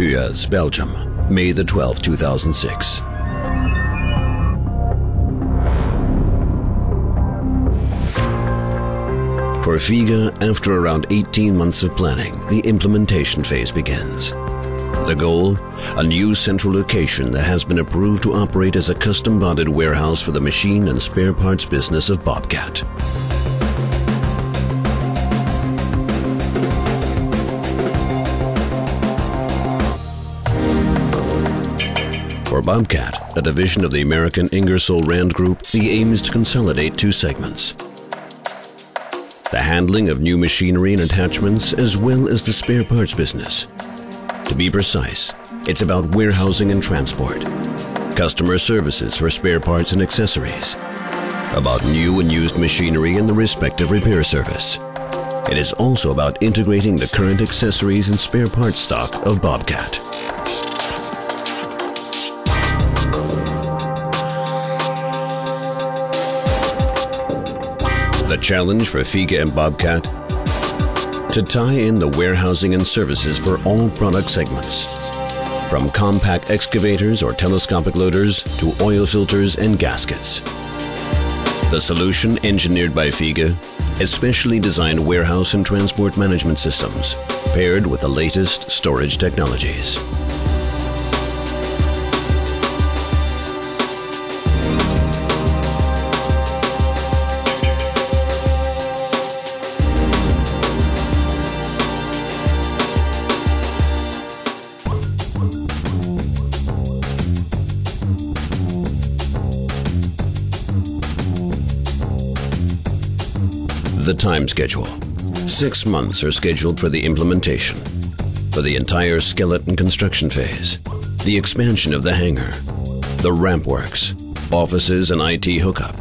Puurs, Belgium, May the 12th, 2006. For Fiege, after around 18 months of planning, the implementation phase begins. The goal? A new central location that has been approved to operate as a custom bonded warehouse for the machine and spare parts business of Bobcat. For Bobcat, a division of the American Ingersoll Rand Group, the aim is to consolidate two segments. The handling of new machinery and attachments, as well as the spare parts business. To be precise, it's about warehousing and transport, customer services for spare parts and accessories, about new and used machinery and the respective repair service. It is also about integrating the current accessories and spare parts stock of Bobcat. Challenge for Fiege and Bobcat to tie in the warehousing and services for all product segments, from compact excavators or telescopic loaders to oil filters and gaskets. The solution engineered by Fiege especially designed warehouse and transport management systems paired with the latest storage technologies. The time schedule. Six months are scheduled for the implementation. For the entire skeleton construction phase, the expansion of the hangar, the ramp works, offices and IT hookup,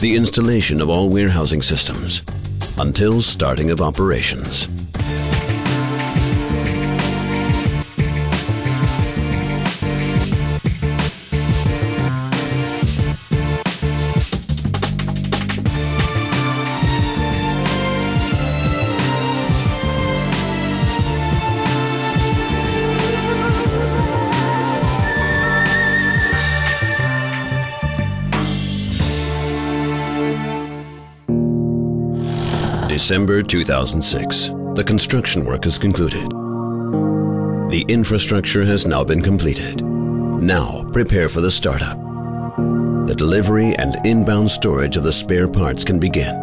the installation of all warehousing systems, until starting of operations. December 2006. The construction work is concluded. The infrastructure has now been completed. Now prepare for the startup. The delivery and inbound storage of the spare parts can begin.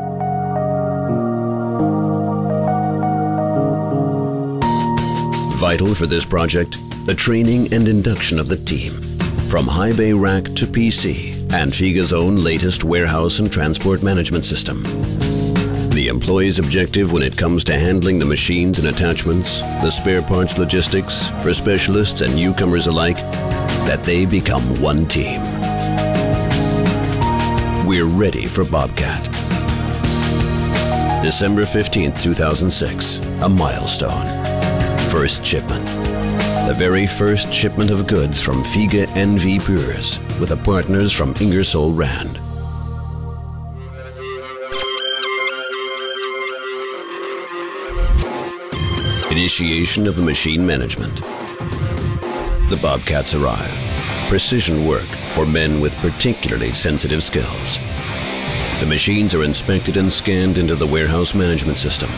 Vital for this project, the training and induction of the team. From high bay rack to PC and Fiege's own latest warehouse and transport management system. The employee's objective when it comes to handling the machines and attachments, the spare parts logistics, for specialists and newcomers alike, that they become one team. We're ready for Bobcat. December 15th, 2006, a milestone. First shipment. The very first shipment of goods from Fiege NV Puurs with the partners from Ingersoll Rand. Initiation of the machine management. The Bobcats arrive. Precision work for men with particularly sensitive skills. The machines are inspected and scanned into the warehouse management system.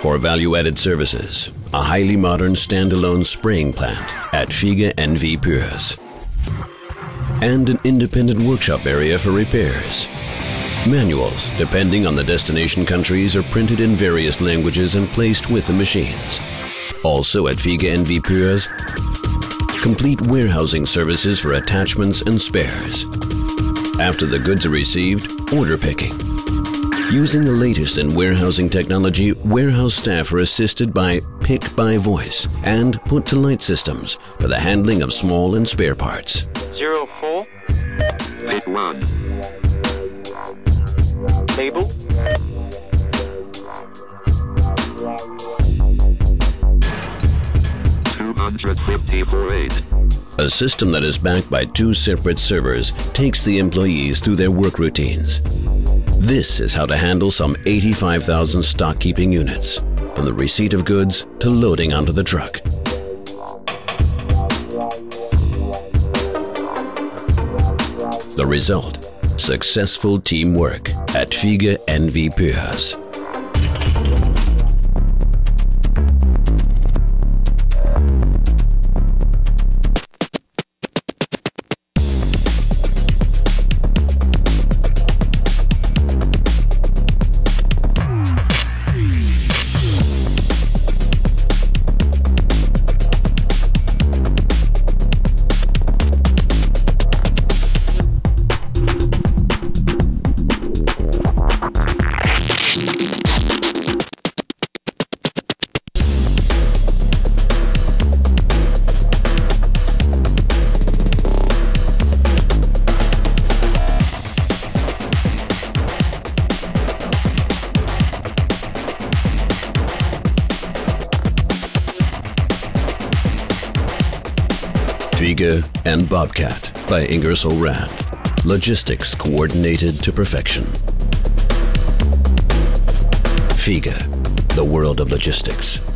For value-added services, a highly modern standalone spraying plant at Fiege NV Puurs. And an independent workshop area for repairs. Manuals, depending on the destination countries, are printed in various languages and placed with the machines. Also at Fiege NV Puurs, complete warehousing services for attachments and spares. After the goods are received, order picking. Using the latest in warehousing technology, warehouse staff are assisted by pick by voice and put to light systems for the handling of small and spare parts. Zero four. Pick one. Label. Two hundred fifty-four eight. A system that is backed by two separate servers takes the employees through their work routines. This is how to handle some 85,000 stock keeping units, from the receipt of goods to loading onto the truck. The result successful teamwork at Fiege NV Puurs. Fiege and Bobcat by Ingersoll Rand. Logistics coordinated to perfection. Fiege, the world of logistics.